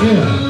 Yeah.